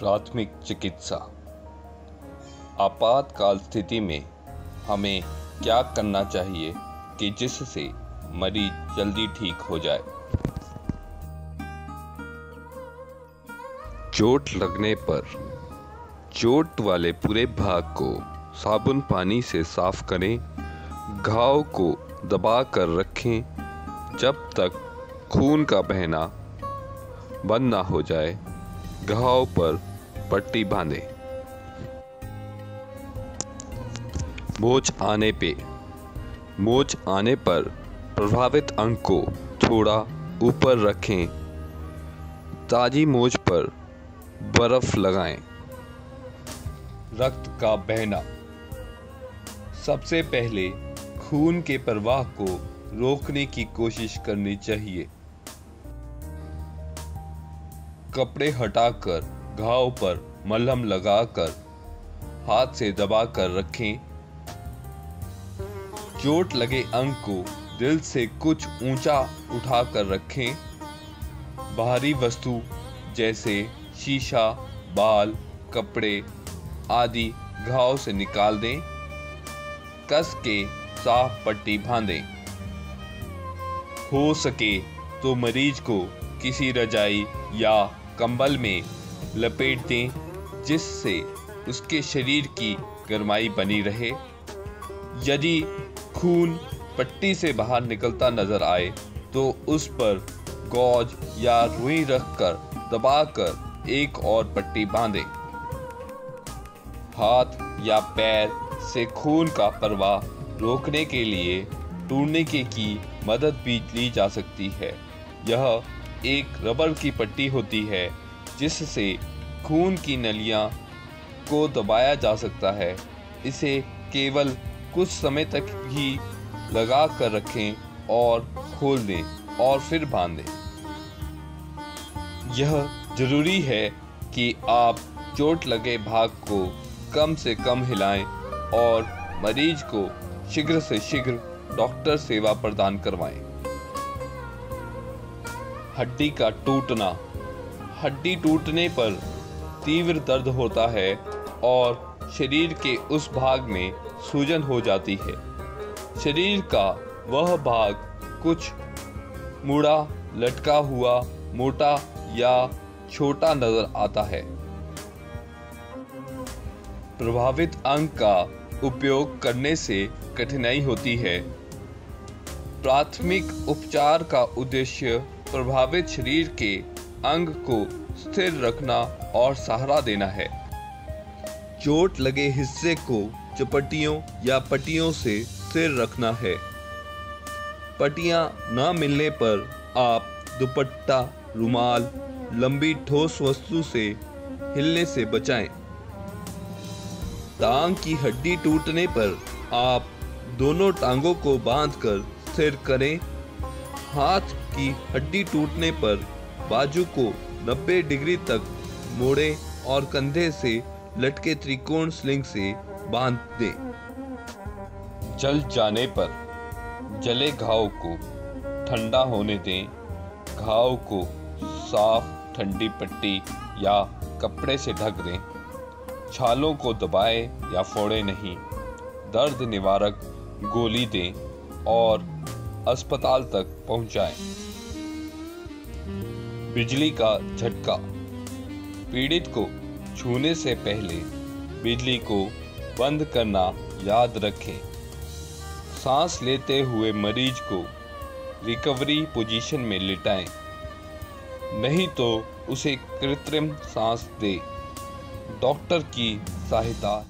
प्राथमिक चिकित्सा। आपातकाल स्थिति में हमें क्या करना चाहिए कि जिससे मरीज़ जल्दी ठीक हो जाए? चोट लगने पर चोट वाले पूरे भाग को साबुन पानी से साफ़ करें, घाव को दबा कर रखें, जब तक खून का बहना बंद ना हो जाए, घाव पर पट्टी बांधे। मोच आने पे। मोच आने पर प्रभावित अंग को थोड़ा ऊपर रखें। ताजी मोच पर बर्फ़ लगाएँ। रक्त का बहना। सबसे पहले खून के प्रवाह को रोकने की कोशिश करनी चाहिए। कपड़े हटाकर घाव पर मलहम लगाकर हाथ से दबाकर रखें। चोट लगे अंग को दिल से कुछ ऊँचा उठाकर रखें। बाहरी वस्तु जैसे शीशा, बाल, कपड़े आदि घाव से निकाल दें। कस के साफ़ पट्टी बांधें। हो सके तो मरीज़ को किसी रजाई या कंबल में लपेट दें जिससे उसके शरीर की गर्माई बनी रहे। यदि खून पट्टी से बाहर निकलता नज़र आए तो उस पर गौज या रुई रखकर दबाकर एक और पट्टी बांधें। हाथ या पैर से खून का प्रवाह रोकने के लिए टूटने के की मदद भी ली जा सकती है। यह एक रबर की पट्टी होती है जिससे खून की नलियाँ को दबाया जा सकता है, इसे केवल कुछ समय तक ही लगा कर रखें और खोल दें और फिर बाँध दें। यह ज़रूरी है कि आप चोट लगे भाग को कम से कम हिलाएँ और मरीज़ को शीघ्र से शीघ्र डॉक्टर सेवा प्रदान करवाएँ। हड्डी का टूटना हड्डी टूटने पर तीव्र दर्द होता है और शरीर के उस भाग में सूजन हो जाती है। शरीर का वह भाग कुछ मुड़ा, लटका हुआ, मोटा या छोटा नज़र आता है। प्रभावित अंग का उपयोग करने से कठिनाई होती है। प्राथमिक उपचार का उद्देश्य प्रभावित शरीर के अंग को स्थिर रखना और सहारा देना है। चोट लगे हिस्से को चपटियों या पट्टियों से स्थिर रखना है। पट्टियाँ न मिलने पर आप दुपट्टा, रुमाल, लंबी ठोस वस्तु से हिलने से बचाएँ। टांग की हड्डी टूटने पर आप दोनों टांगों को बांधकर स्थिर करें। हाथ की हड्डी टूटने पर बाजू को 90 डिग्री तक मोड़े और कंधे से लटके त्रिकोण स्लिंग से बाँध दें। जल जाने पर जले घाव को ठंडा होने दें। घाव को साफ़ ठंडी पट्टी या कपड़े से ढक दें। छालों को दबाए या फोड़े नहीं। दर्द निवारक गोली दें और अस्पताल तक पहुंचाएँ। बिजली का झटका। पीड़ित को छूने से पहले बिजली को बंद करना याद रखें। सांस लेते हुए मरीज़ को रिकवरी पोजीशन में लिटाएँ। नहीं तो उसे कृत्रिम सांस दे। डॉक्टर की सहायता